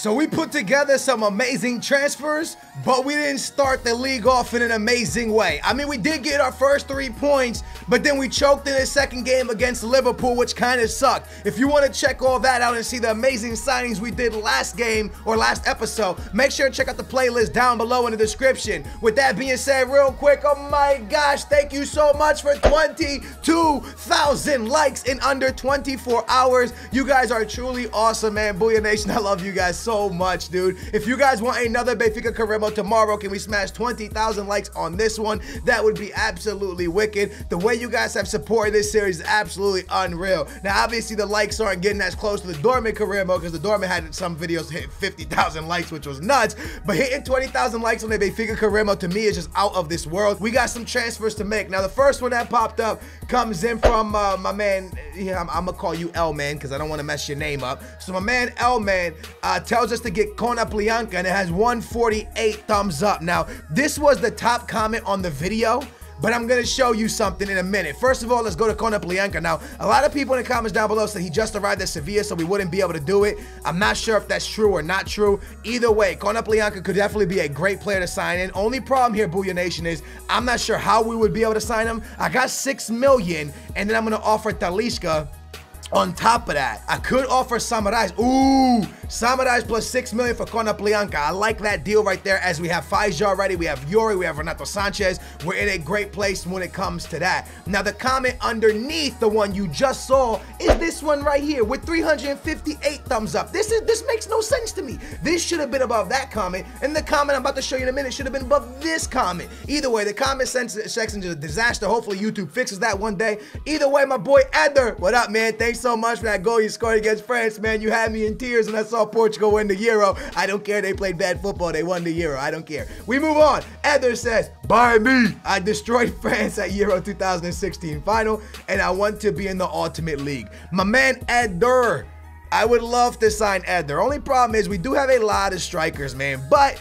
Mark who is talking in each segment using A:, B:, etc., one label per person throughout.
A: So we put together some amazing transfers, but we didn't start the league off in an amazing way. I mean, we did get our first three points, but then we choked in the second game against Liverpool, which kind of sucked. If you want to check all that out and see the amazing signings we did last game or last episode, make sure to check out the playlist down below in the description. With that being said, real quick, oh my gosh, thank you so much for 22,000 likes in under 24 hours. You guys are truly awesome, man. Booyah Nation, I love you guys so so much, dude. If you guys want another Benfica Caremo tomorrow, can we smash 20,000 likes on this one? That would be absolutely wicked. The way you guys have supported this series is absolutely unreal. Now, obviously, the likes aren't getting as close to the Dortmund Caremo because the Dortmund had some videos hit 50,000 likes, which was nuts. But hitting 20,000 likes on a Benfica Caremo to me is just out of this world. We got some transfers to make. Now, the first one that popped up comes in from uh, my man. Yeah, I'm, I'm, gonna call you L Man because I don't want to mess your name up. So my man L Man uh, tells tells us to get Konoplyanka and it has 148 thumbs up. Now, this was the top comment on the video but I'm gonna show you something in a minute. First of all, let's go to Konoplyanka. Now, a lot of people in the comments down below said he just arrived at Sevilla, so we wouldn't be able to do it. I'm not sure if that's true or not true. Either way, Konoplyanka could definitely be a great player to sign in. Only problem here, Booyah Nation, is I'm not sure how we would be able to sign him. I got six million, and then I'm gonna offer Talisca on top of that, I could offer Samaris. Ooh, Samaris plus 6 million for Konoplyanka. I like that deal right there as we have Fejsa already, we have Yori, we have Renato Sanches. We're in a great place when it comes to that. Now, the comment underneath the one you just saw is this one right here with 358 thumbs up. This is this makes no sense to me. This should have been above that comment, and the comment I'm about to show you in a minute should have been above this comment. Either way, the comment section is a disaster. Hopefully, YouTube fixes that one day. Either way, my boy Eder, what up, man? Thanks so much for that goal you scored against France, man. You had me in tears when I saw Portugal win the Euro. I don't care they played bad football. They won the Euro. I don't care. We move on. Eder says, by me. I destroyed France at Euro 2016 final, and I want to be in the Ultimate League. My man Eder. I would love to sign Eder. Only problem is we do have a lot of strikers, man. But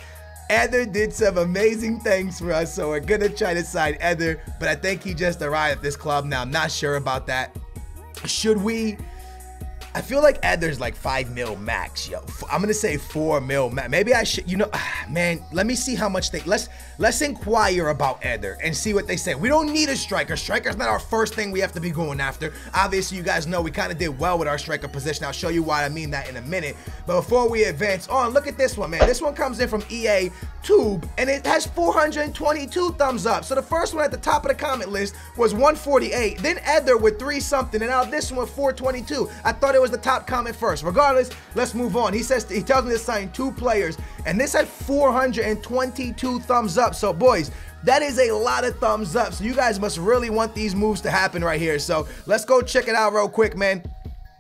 A: Eder did some amazing things for us, so we're gonna try to sign Eder. But I think he just arrived at this club now. I'm not sure about that. Should we? I feel like Eder's like five mil max, yo. I'm gonna say four mil max. Maybe I should, you know, man. Let me see how much they. Let's let's inquire about Eder and see what they say. We don't need a striker. Striker's not our first thing we have to be going after. Obviously, you guys know we kind of did well with our striker position. I'll show you why I mean that in a minute. But before we advance on, look at this one, man. This one comes in from EA Tube, and it has 422 thumbs up. So the first one at the top of the comment list was 148. Then Eder with three something, and now this one with 422. I thought it was the top comment first. Regardless, let's move on. He says he tells me to sign two players, and this had 422 thumbs up. So boys, that is a lot of thumbs up. So you guys must really want these moves to happen right here. So let's go check it out real quick, man.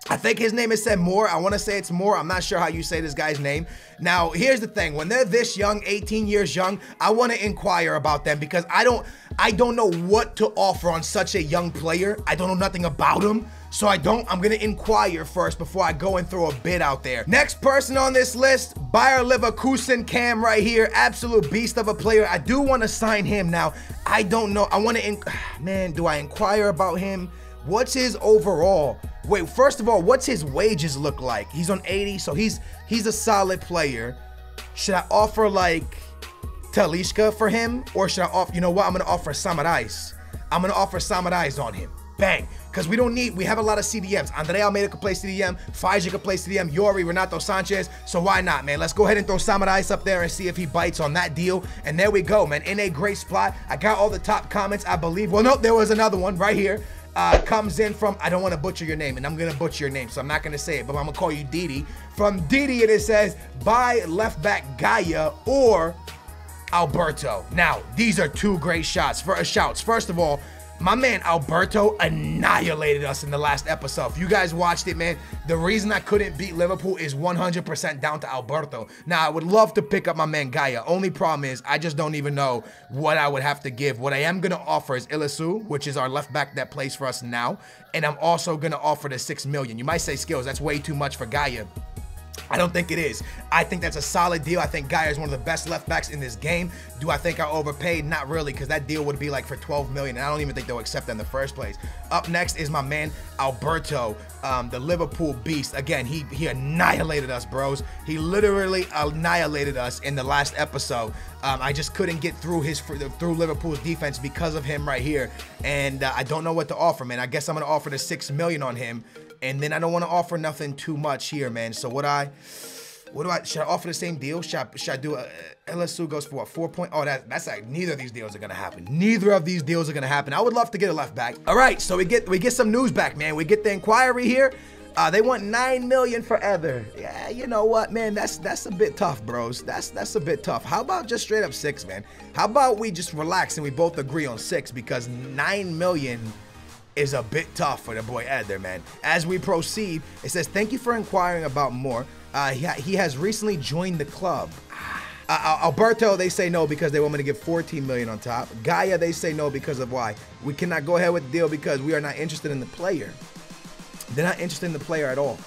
A: I think his name is said Moore. I want to say it's Moore. I'm not sure how you say this guy's name. Now, here's the thing. When they're this young, 18 years young, I want to inquire about them because I don't I don't know what to offer on such a young player. I don't know nothing about him. So I don't, I'm gonna inquire first before I go and throw a bid out there. Next person on this list, Bayer Leverkusen Cam right here. Absolute beast of a player. I do want to sign him now. I don't know. I want to, man, do I inquire about him? What's his overall? Wait, first of all, what's his wages look like? He's on 80, so he's he's a solid player. Should I offer like Talisca for him? Or should I offer, you know what? I'm gonna offer Samaris. I'm gonna offer Samaris on him. Bang. Because we don't need, we have a lot of CDMs. Andre Almeida could play CDM, Fejsa could play CDM, Yori, Renato Sanches. So why not, man? Let's go ahead and throw Samaris up there and see if he bites on that deal. And there we go, man. In a great spot. I got all the top comments, I believe. Well, no, there was another one right here uh, comes in from, I don't want to butcher your name, and I'm going to butcher your name, so I'm not going to say it, but I'm going to call you Didi. From Didi, it says, buy left back Gayà or Alberto. Now, these are two great shots. For uh, shouts. First of all, my man Alberto annihilated us in the last episode. If you guys watched it, man, the reason I couldn't beat Liverpool is 100% down to Alberto. Now, I would love to pick up my man Gayà. Only problem is I just don't even know what I would have to give. What I am going to offer is Eliseu, which is our left back that plays for us now. And I'm also going to offer the 6 million. You might say skills. That's way too much for Gayà. I don't think it is. I think that's a solid deal. I think Gayà is one of the best left backs in this game. Do I think I overpaid? Not really, because that deal would be like for 12 million, and I don't even think they'll accept that in the first place. Up next is my man Alberto, um, the Liverpool beast. Again, he he annihilated us, bros. He literally annihilated us in the last episode. Um, I just couldn't get through his through Liverpool's defense because of him right here, and uh, I don't know what to offer, man. I guess I'm gonna offer the six million on him and then I don't want to offer nothing too much here, man. So what I, what do I, should I offer the same deal? Should I, should I do a, LSU goes for what, four point? Oh, that, that's like, neither of these deals are gonna happen. Neither of these deals are gonna happen. I would love to get a left back. All right, so we get, we get some news back, man. We get the inquiry here. Uh, they want nine million for. Yeah, you know what, man? That's that's a bit tough, bros. That's that's a bit tough. How about just straight up six, man? How about we just relax and we both agree on six because nine million is a bit tough for the boy there, man. As we proceed, it says, thank you for inquiring about more. Uh, he, he has recently joined the club. Uh, Alberto, they say no because they want me to give 14 million on top. Gayà, they say no because of why? We cannot go ahead with the deal because we are not interested in the player. They're not interested in the player at all.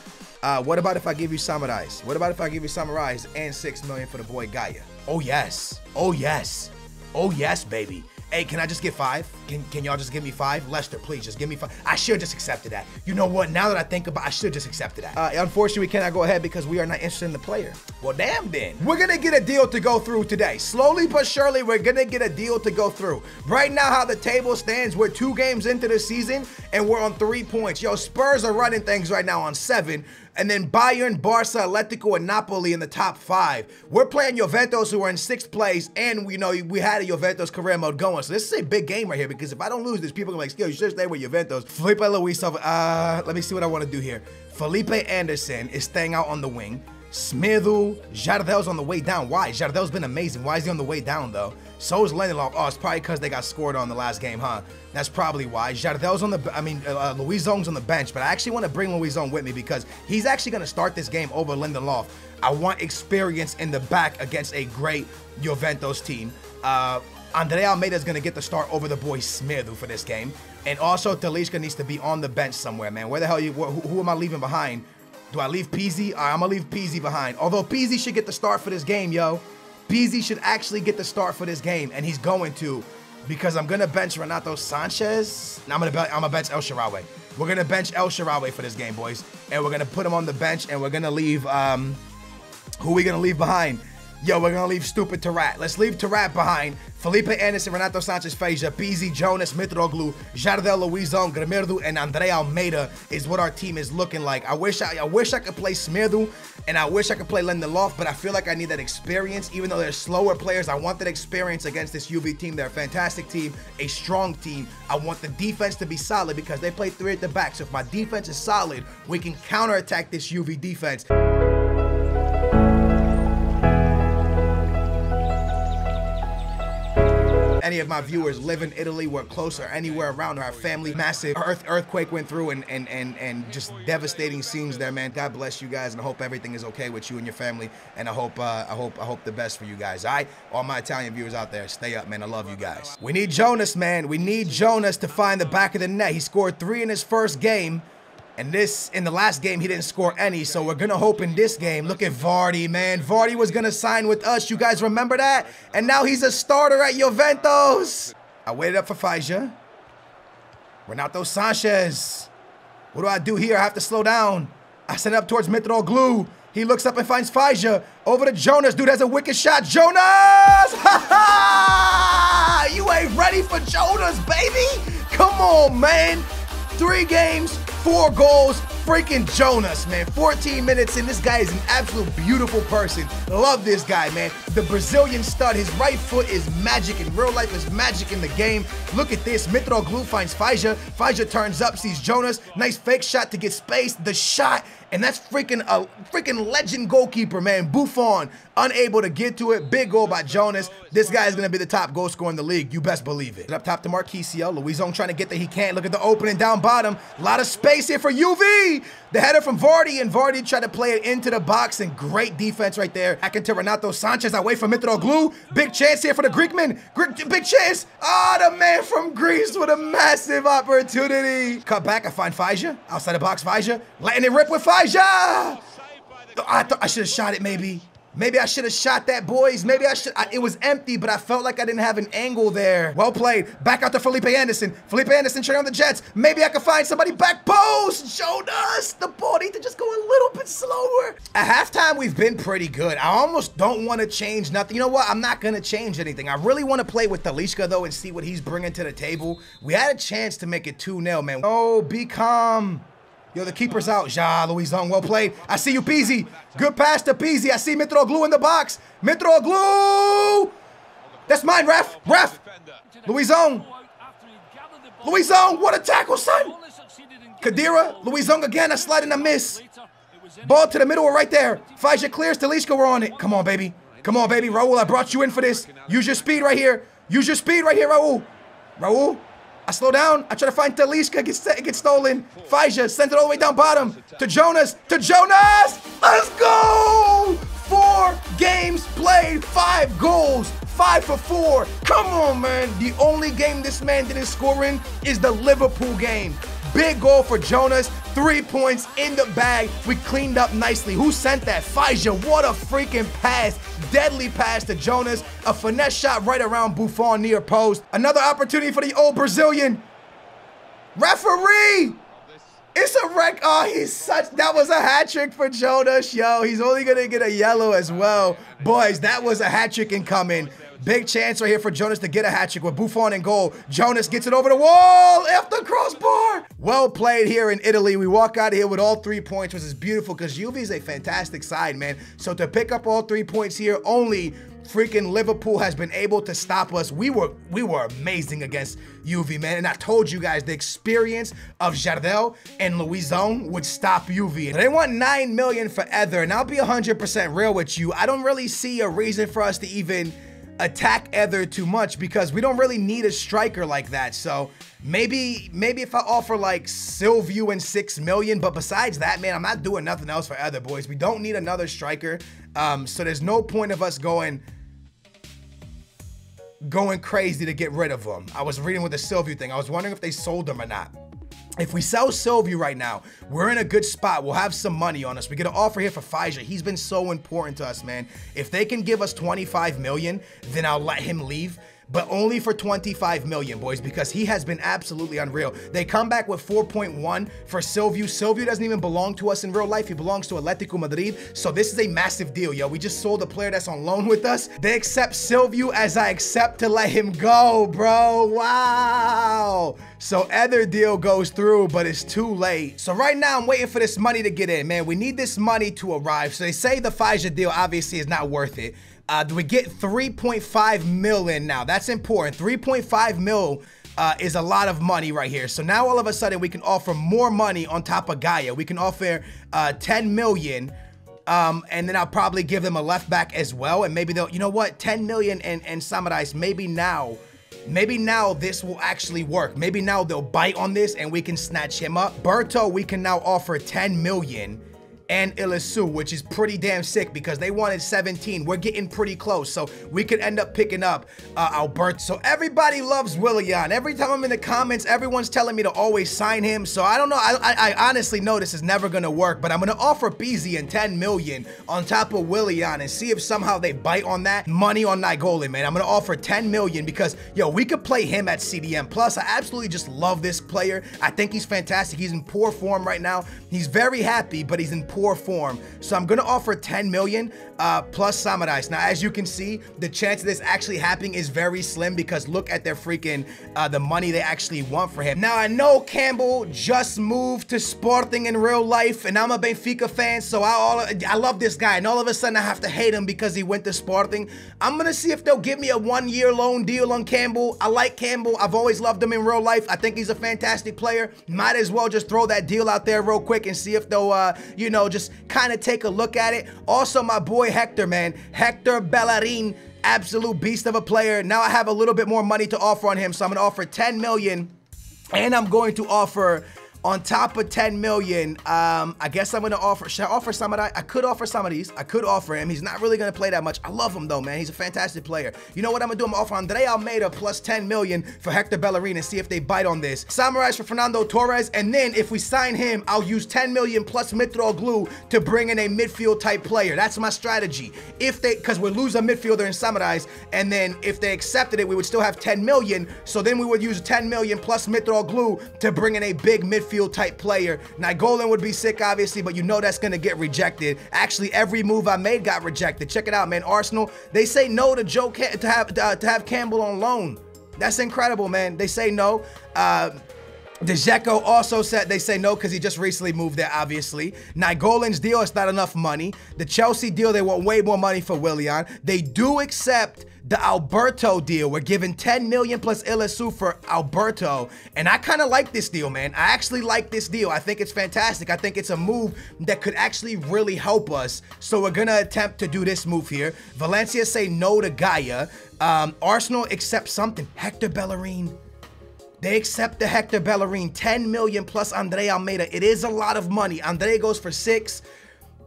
A: Uh, what about if I give you Samaris? What about if I give you Samaris and 6 million for the boy Gayà? Oh, yes. Oh, yes. Oh, yes, baby. Hey, can I just get five? Can, can y'all just give me five? Lester, please, just give me five. I should just accepted that. You know what? Now that I think about I should just accepted that. Uh, unfortunately, we cannot go ahead because we are not interested in the player. Well, damn then. We're going to get a deal to go through today. Slowly but surely, we're going to get a deal to go through. Right now, how the table stands, we're two games into the season and we're on three points. Yo, Spurs are running things right now on seven and then Bayern, Barca, Atletico, and Napoli in the top five. We're playing Juventus, who are in sixth place, and we know we had a Juventus career mode going. So this is a big game right here because if I don't lose this, people are like, yo, you should stay with Juventus. Felipe Luis, uh, let me see what I want to do here. Felipe Anderson is staying out on the wing. Semedo, Jardel's on the way down. Why? Jardel's been amazing. Why is he on the way down, though? So is Lindelof. Oh, it's probably because they got scored on the last game, huh? That's probably why. Jardel's on the, I mean, uh, uh Zong's on the bench, but I actually want to bring Luisão with me because he's actually going to start this game over Lindelof. I want experience in the back against a great Juventus team. Uh, Andre Almeida is going to get the start over the boy Semedo for this game. And also, Talisca needs to be on the bench somewhere, man. Where the hell you, who, who am I leaving behind? Do I leave Pizzi? Right, I'm going to leave Pizzi behind. Although Pizzi should get the start for this game, yo. Pizzi should actually get the start for this game, and he's going to because I'm gonna bench Renato Sanches. I'm gonna I'm gonna bench El Shaarawy. We're gonna bench El Shaarawy for this game, boys, and we're gonna put him on the bench, and we're gonna leave um, who are we gonna leave behind? Yo, we're gonna leave stupid Taarabt. Let's leave Taarabt behind. Felipe Anderson, Renato Sanches Fejsa, Pizzi Jonas, Mitroglou, Jardel Luisão, Grimaldo, and Andre Almeida is what our team is looking like. I wish I, I wish I could play Semedo and I wish I could play Lindelof, but I feel like I need that experience. Even though they're slower players, I want that experience against this Juve team. They're a fantastic team, a strong team. I want the defense to be solid because they play three at the back. So if my defense is solid, we can counterattack this Juve defense. Any of my viewers live in Italy, work close, or anywhere around our family, massive earth earthquake went through and and and and just devastating scenes there, man. God bless you guys, and I hope everything is okay with you and your family. And I hope uh, I hope I hope the best for you guys. All right, all my Italian viewers out there, stay up, man. I love you guys. We need Jonas, man. We need Jonas to find the back of the net. He scored three in his first game. And this, in the last game, he didn't score any, so we're gonna hope in this game. Look at Vardy, man. Vardy was gonna sign with us. You guys remember that? And now he's a starter at Juventus. I waited up for Fejsa. Renato Sanches. What do I do here? I have to slow down. I send it up towards Mitroglou. He looks up and finds Fejsa. Over to Jonas. Dude has a wicked shot. Jonas! Ha ha! You ain't ready for Jonas, baby! Come on, man. Three games, four goals, freaking Jonas, man. 14 minutes in. This guy is an absolute beautiful person. Love this guy, man. The Brazilian stud. His right foot is magic in real life, is magic in the game. Look at this. Mitroglou finds Fejsa. Fejsa turns up, sees Jonas. Nice fake shot to get space. The shot and that's freaking a freaking legend goalkeeper, man. Buffon, unable to get to it. Big goal by Jonas. This guy is going to be the top goal scorer in the league. You best believe it. Up top to Marchisio. Luisão trying to get there. He can't. Look at the opening down bottom. A lot of space here for Juve. The header from Vardy, and Vardy tried to play it into the box, and great defense right there. Back into Renato Sanches, away from Mitroglou. Big chance here for the Greekman. Big chance. Ah, oh, the man from Greece with a massive opportunity. Cut back, I find Fejsa. Outside the box, Fejsa. Letting it rip with Fejsa. I thought I should have shot it maybe. Maybe I should have shot that, boys. Maybe I should. I, it was empty, but I felt like I didn't have an angle there. Well played. Back out to Felipe Anderson. Felipe Anderson turning on the Jets. Maybe I could find somebody back post. Jonas. The ball need to just go a little bit slower. At halftime, we've been pretty good. I almost don't want to change nothing. You know what? I'm not going to change anything. I really want to play with Talisca, though, and see what he's bringing to the table. We had a chance to make it 2-0, man. Oh, be calm. Yo, the keeper's out. Ja, Luisão, well played. I see you, Pizzi. Good pass to Pizzi. I see Mitroglou in the box. Mitroglou! That's mine, ref. Ref. Luisão. Luisão, what a tackle, son. Khedira, Luisão again, a slide and a miss. Ball to the middle right there. Fejsa clears, Talisca, we're on it. Come on, baby. Come on, baby. Raul, I brought you in for this. Use your speed right here. Use your speed right here, Raul. Raul, slow down. I try to find Talisca. Gets, gets stolen. Fejsa sends it all the way down bottom. To Jonas. To Jonas. Let's go. Four games played. Five goals. Five for four. Come on, man. The only game this man didn't score in is the Liverpool game. Big goal for Jonas. Three points in the bag. We cleaned up nicely. Who sent that? Fejsa. What a freaking pass. Deadly pass to Jonas. A finesse shot right around Buffon near post. Another opportunity for the old Brazilian. Referee! It's a wreck. Oh, he's such. That was a hat trick for Jonas. Yo, he's only going to get a yellow as well. Boys, that was a hat trick incoming. Big chance right here for Jonas to get a hat trick with Buffon in goal. Jonas gets it over the wall after the crossbar. Well played here in Italy. We walk out of here with all three points, which is beautiful because Juve is a fantastic side, man. So to pick up all three points here, only freaking Liverpool has been able to stop us. We were we were amazing against Juve, man. And I told you guys the experience of Jardel and Luisão would stop Juve. They want 9 million for Eder, and I'll be 100% real with you. I don't really see a reason for us to even attack Eder too much because we don't really need a striker like that. So maybe maybe if I offer like Silvio and six million, but besides that, man, I'm not doing nothing else for Eder, boys. We don't need another striker. Um, so there's no point of us going going crazy to get rid of him. I was reading with the Silvio thing. I was wondering if they sold him or not. If we sell Silvio right now, we're in a good spot. We'll have some money on us. We get an offer here for Fejsa. He's been so important to us, man. If they can give us 25 million, then I'll let him leave but only for 25 million, boys, because he has been absolutely unreal. They come back with 4.1 for Silvio. Silvio doesn't even belong to us in real life. He belongs to Atletico Madrid. So this is a massive deal, yo. We just sold a player that's on loan with us. They accept Silvio as I accept to let him go, bro. Wow. So other deal goes through, but it's too late. So right now, I'm waiting for this money to get in, man. We need this money to arrive. So they say the Fejsa deal obviously is not worth it. Uh, do we get 3.5 million now? That's important. 3.5 mil uh, is a lot of money right here. So now all of a sudden we can offer more money on top of Gayà. We can offer uh, 10 million. Um, and then I'll probably give them a left back as well. And maybe they'll, you know what, 10 million and, and Samaris, maybe now, maybe now this will actually work. Maybe now they'll bite on this and we can snatch him up. Berto, we can now offer 10 million and Eliseu, which is pretty damn sick because they wanted 17. We're getting pretty close, so we could end up picking up uh, Albert. So everybody loves Willian. Every time I'm in the comments, everyone's telling me to always sign him. So I don't know. I, I, I honestly know this is never going to work, but I'm going to offer Pizzi and 10 million on top of Willian and see if somehow they bite on that money on Nainggolan, man. I'm going to offer 10 million because, yo, we could play him at CDM. Plus, I absolutely just love this player. I think he's fantastic. He's in poor form right now. He's very happy, but he's in poor form. So I'm gonna offer 10 million uh, plus Samaris. Now, as you can see, the chance of this actually happening is very slim because look at their freaking, uh, the money they actually want for him. Now, I know Campbell just moved to Sporting in real life and I'm a Benfica fan, so I, all, I love this guy. And all of a sudden I have to hate him because he went to Sporting. I'm gonna see if they'll give me a one year loan deal on Campbell. I like Campbell. I've always loved him in real life. I think he's a fantastic player. Might as well just throw that deal out there real quick and see if they'll, uh, you know, just kind of take a look at it. Also, my boy Hector, man. Hector Bellerin, absolute beast of a player. Now I have a little bit more money to offer on him, so I'm going to offer 10 million, and I'm going to offer on top of 10 million, um, I guess I'm gonna offer, should I offer some of that? I could offer some of these. I could offer him. He's not really gonna play that much. I love him though, man. He's a fantastic player. You know what I'm gonna do? I'm gonna offer Andre Almeida plus 10 million for Hector Bellerin and see if they bite on this. Samaris for Fernando Torres, and then if we sign him, I'll use 10 million plus Mitroglou to bring in a midfield type player. That's my strategy. If they, because we're losing a midfielder in Samaris, and then if they accepted it, we would still have 10 million. So then we would use 10 million plus Mitroglou to bring in a big midfield type player. Nainggolan would be sick, obviously, but you know that's gonna get rejected. Actually, every move I made got rejected. Check it out, man. Arsenal, they say no to Joe Cam to have uh, to have Campbell on loan. That's incredible, man. They say no. Uh, Dzeko also said they say no because he just recently moved there, obviously. Nainggolan's deal is not enough money. The Chelsea deal, they want way more money for Willian. They do accept the Alberto deal. We're giving 10 million plus Eliseu for Alberto. And I kind of like this deal, man. I actually like this deal. I think it's fantastic. I think it's a move that could actually really help us. So we're going to attempt to do this move here. Valencia say no to Gayà. Um, Arsenal accept something. Hector Bellerin. They accept the Hector Bellerin, 10 million plus Andre Almeida. It is a lot of money. Andre goes for six.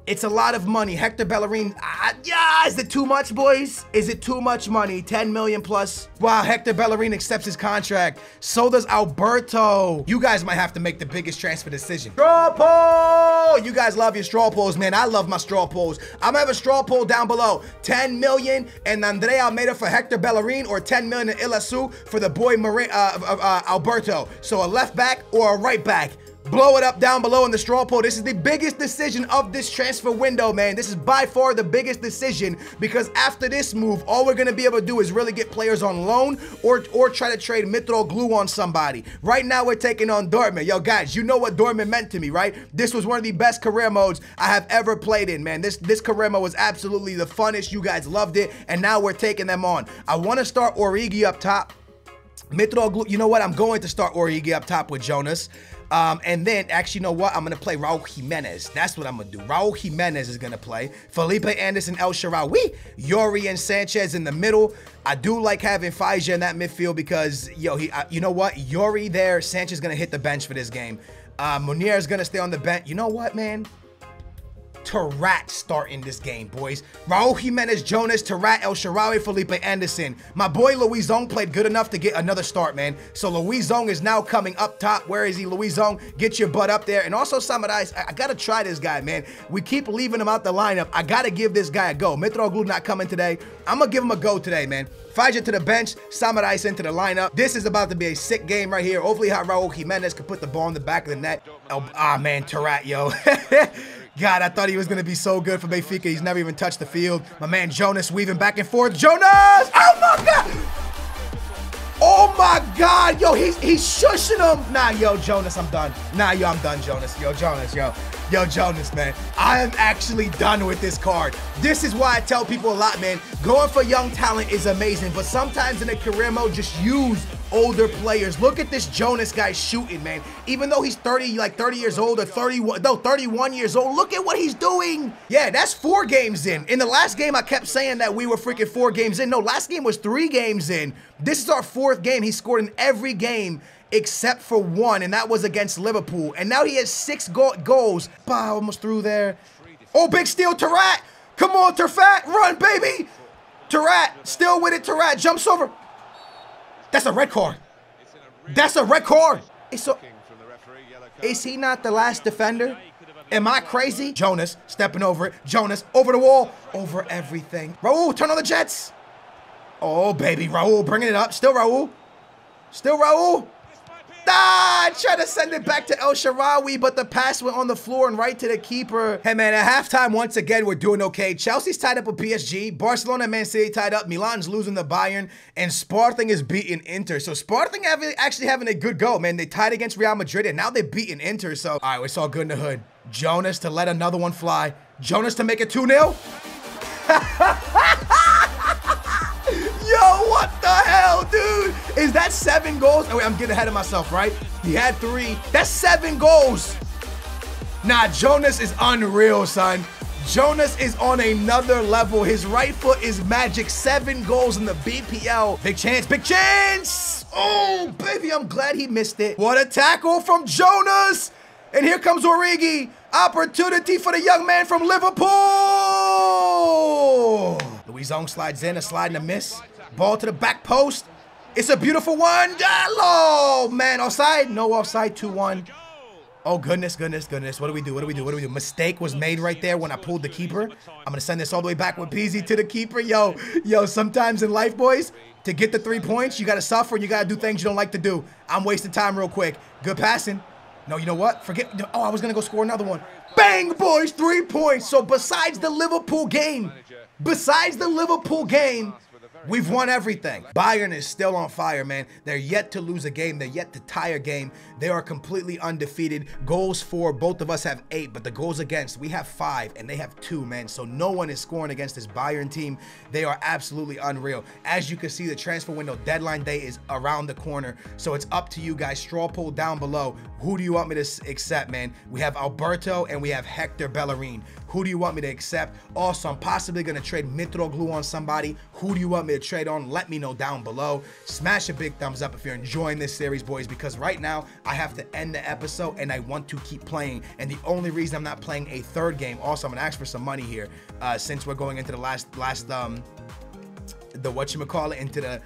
A: It's a lot of money. Hector Bellerin, uh, yeah, is it too much, boys? Is it too much money? 10 million plus? Wow, Hector Bellerin accepts his contract. So does Alberto. You guys might have to make the biggest transfer decision. Straw poll! You guys love your straw polls, man. I love my straw polls. I'm gonna have a straw poll down below. 10 million and Andre Almeida for Hector Bellerin or 10 million in Eliseu for the boy uh, uh, uh, Alberto. So a left back or a right back. Blow it up down below in the straw poll. This is the biggest decision of this transfer window, man. This is by far the biggest decision because after this move, all we're going to be able to do is really get players on loan or, or try to trade Mitroglou on somebody. Right now, we're taking on Dortmund. Yo, guys, you know what Dortmund meant to me, right? This was one of the best career modes I have ever played in, man. This, this career mode was absolutely the funnest. You guys loved it, and now we're taking them on. I want to start Origi up top. Mitroglou, you know what? I'm going to start Origi up top with Jonas. Um, and then, actually, you know what? I'm going to play Raul Jimenez. That's what I'm to do. Raul Jimenez is to play. Felipe Anderson, El Shaarawy, Yori and Sanches in the middle. I do like having Fejsa in that midfield because, yo, he, you know what? Yori there, Sanches going to hit the bench for this game. Uh, Munir is going to stay on the bench. You know what, man? Taarabt starting this game, boys. Raul Jimenez, Jonas, Taarabt, El Shaarawy, Felipe Anderson. My boy Luisão played good enough to get another start, man. So Luisão is now coming up top. Where is he, Luisão? Get your butt up there. And also Samaris, I, I gotta try this guy, man. We keep leaving him out the lineup. I gotta give this guy a go. Mitroglou not coming today. I'm gonna give him a go today, man. Fejsa to the bench, Samaris into the lineup. This is about to be a sick game right here. Hopefully, how Raul Jimenez can put the ball in the back of the net. Oh, ah, man, Taarabt, yo. God, I thought he was going to be so good for Benfica. He's never even touched the field. My man Jonas weaving back and forth. Jonas! Oh, my God! Oh, my God. Yo, he's, he's shushing him. Nah, yo, Jonas, I'm done. Nah, yo, I'm done, Jonas. Yo, Jonas, yo. Yo, Jonas, man. I am actually done with this card. This is why I tell people a lot, man. Going for young talent is amazing, but sometimes in a career mode, just use older players. Look at this Jonas guy shooting, man. Even though he's 30, like 30 years old or 31, no, 31 years old, look at what he's doing. Yeah, that's four games in. In the last game, I kept saying that we were freaking four games in. No, last game was three games in. This is our fourth game. He scored in every game except for one, and that was against Liverpool. And now he has six go goals. Bah, almost through there. Oh, big steal, Taarabt. Come on, Taarabt, run, baby. Taarabt, still with it, Taarabt, jumps over. That's a red card. That's a red card. So, is he not the last defender? Am I crazy? Jonas stepping over it. Jonas over the wall. Over everything. Raul, turn on the Jets. Oh, baby. Raul bringing it up. Still Raul. Still Raul. I tried to send it back to El Shaarawy, but the pass went on the floor and right to the keeper. Hey, man, at halftime, once again, we're doing okay. Chelsea's tied up with PSG. Barcelona and Man City tied up. Milan's losing the Bayern. And Sporting is beating Inter. So Sporting having, actually having a good go, man. They tied against Real Madrid, and now they're beating Inter. So, all right, it's all good in the hood. Jonas to let another one fly. Jonas to make it 2-0. Yo, what the hell, dude? Is that seven goals? Oh, wait, I'm getting ahead of myself, right? He had three. That's seven goals. Nah, Jonas is unreal, son. Jonas is on another level. His right foot is magic. Seven goals in the BPL. Big chance, big chance. Oh, baby, I'm glad he missed it. What a tackle from Jonas. And here comes Origi. Opportunity for the young man from Liverpool. Luisão slides in, a slide and a miss. Ball to the back post. It's a beautiful one. Oh, man, offside? No offside, 2-1. Oh, goodness, goodness, goodness. What do we do? What do we do? What do we do? Mistake was made right there when I pulled the keeper. I'm going to send this all the way back with Pizzi to the keeper. Yo, yo, sometimes in life, boys, to get the three points, you got to suffer you got to do things you don't like to do. I'm wasting time real quick. Good passing. No, you know what? Forget. Oh, I was going to go score another one. Bang, boys, three points. So besides the Liverpool game, besides the Liverpool game, We've won everything. Bayern is still on fire, man. They're yet to lose a game. They're yet to tie a game. They are completely undefeated. Goals for, both of us have eight, but the goals against, we have five, and they have two, man. So no one is scoring against this Bayern team. They are absolutely unreal. As you can see, the transfer window deadline day is around the corner. So it's up to you guys. Straw poll down below. Who do you want me to accept, man? We have Alberto and we have Hector Bellerin. Who do you want me to accept? Also, I'm possibly going to trade Mitroglou on somebody. Who do you want me to trade on? Let me know down below. Smash a big thumbs up if you're enjoying this series, boys, because right now I have to end the episode and I want to keep playing. And the only reason I'm not playing a third game, also, I'm going to ask for some money here uh, since we're going into the last, last, um, the what you call it, into the,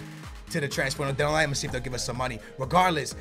A: to the transfer. Then I'm to see if they'll give us some money. Regardless,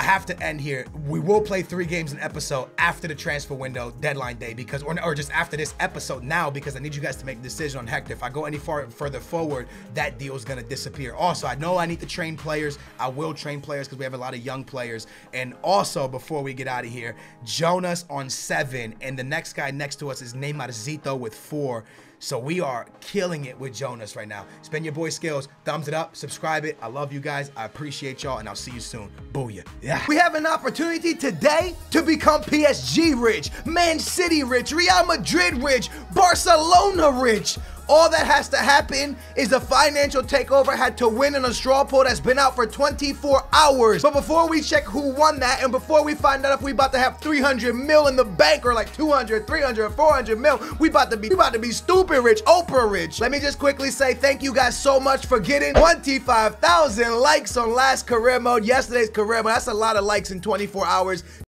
A: I have to end here. We will play three games an episode after the transfer window deadline day because, or, or just after this episode now because I need you guys to make a decision on Hector. If I go any far further forward, that deal is gonna disappear. Also, I know I need to train players. I will train players because we have a lot of young players. And also, before we get out of here, Jonas on seven, and the next guy next to us is Neymarzito with four. So we are killing it with Jonas right now. Spend your boy skills. Thumbs it up. Subscribe it. I love you guys. I appreciate y'all, and I'll see you soon. Booyah. Yeah. We have an opportunity today to become PSG rich, Man City rich, Real Madrid rich, Barcelona rich. All that has to happen is the financial takeover had to win in a straw poll that's been out for 24 hours. But before we check who won that and before we find out if we about to have 300 mil in the bank or like 200, 300, 400 mil, we about to be we about to be stupid rich, Oprah rich. Let me just quickly say thank you guys so much for getting 25,000 likes on last career mode, yesterday's career mode. That's a lot of likes in 24 hours.